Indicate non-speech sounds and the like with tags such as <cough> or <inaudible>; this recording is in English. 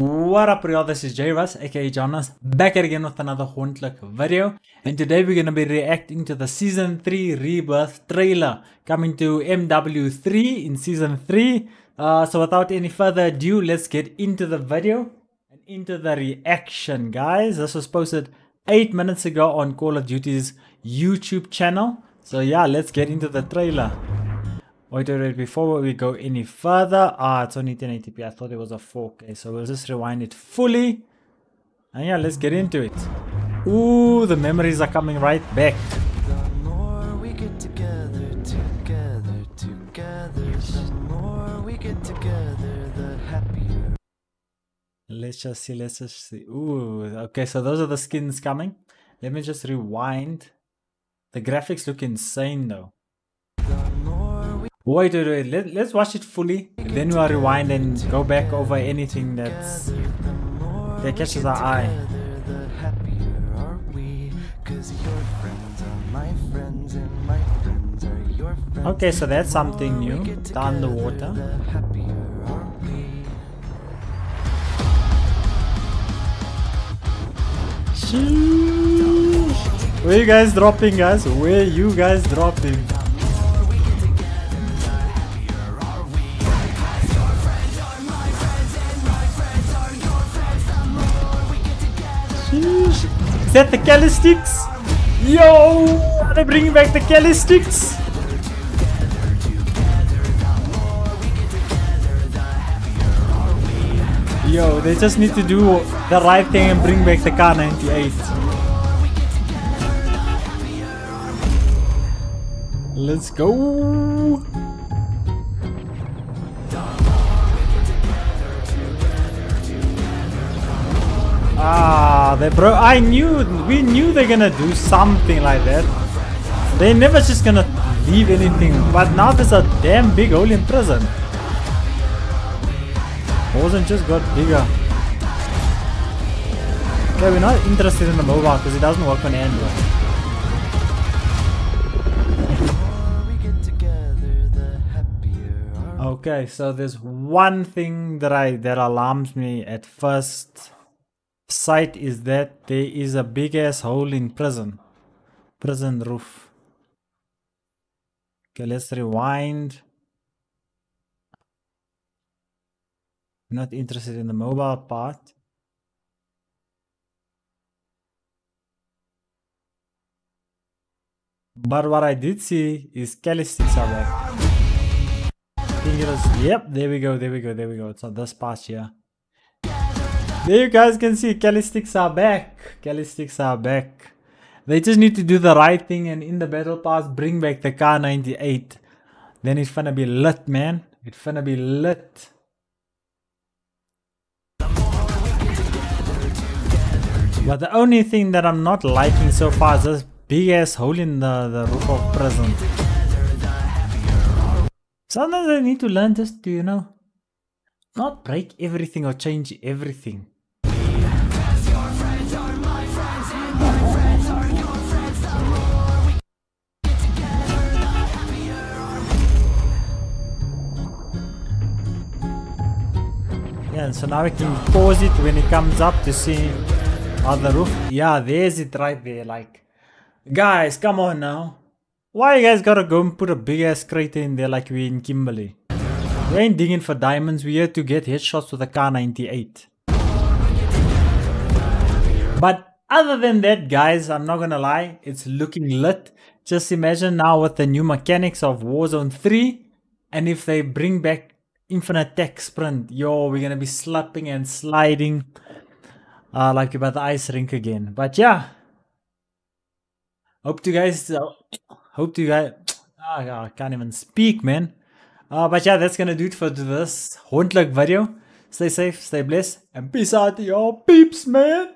What up y'all, this is J aka Jonas back again with another Hauntlik video. And today we're gonna be reacting to the season 3 rebirth trailer coming to MW3 in season 3 uh, so without any further ado let's get into the video and into the reaction guys. This was posted 8 minutes ago on Call of Duty's YouTube channel. So yeah let's get into the trailer Wait, wait, wait, before we go any further, ah, it's only 1080p, I thought it was a 4K, so we'll just rewind it fully, and yeah, let's get into it. Ooh, the memories are coming right back. The more we get together, together, together, the more we get together, the happier. Let's just see, let's just see. Ooh, okay, so those are the skins coming. Let me just rewind. The graphics look insane though. Wait, wait, wait. Let, let's watch it fully. Then we'll rewind and go back over anything that's that catches our eye. Okay, so that's something new. The underwater. Sheesh. Where you guys dropping, guys? Where you guys dropping? Is that the Kali Sticks? Yo! Are they bringing back the Kali Sticks? Yo, they just need to do the right thing and bring back the Kar98. Let's go. Bro. I knew, we knew they're gonna do something like that. They never just gonna leave anything. But now there's a damn big hole in prison. Wasn't just got bigger. Okay, we're not interested in the mobile because it doesn't work on Android. Okay, so there's one thing that I that alarms me at first sight is that there is a big ass hole in prison. Prison roof. Okay, let's rewind. Not interested in the mobile part. But what I did see is Kali Sticks are it was, yep, there we go, there we go, there we go. It's on this part here. There you guys can see Kali Sticks are back. Kali Sticks are back. They just need to do the right thing and in the battle pass bring back the Kar98. Then it's gonna be lit, man. It's gonna be lit. But the only thing that I'm not liking so far is this big ass hole in the, the roof of prison. Sometimes I need to learn just to, you know, not break everything or change everything. Yeah, and so now we can pause it when it comes up to see on the roof. Yeah, there's it right there. Like, guys, come on now. Why you guys gotta go and put a big ass crater in there like we in Kimberley? We ain't digging for diamonds. We here to get headshots with a Kar98. But other than that, guys, I'm not gonna lie, it's looking lit. Just imagine now with the new mechanics of Warzone 3, and if they bring back Infinite Tac Sprint, yo, we're gonna be slapping and sliding uh, like about the ice rink again. But yeah, hope you guys, uh, hope you guys, <tsk> ah, I can't even speak, man. Uh, but yeah, that's gonna do it for this Hauntlik video. Stay safe, stay blessed, and peace out, y'all peeps, man.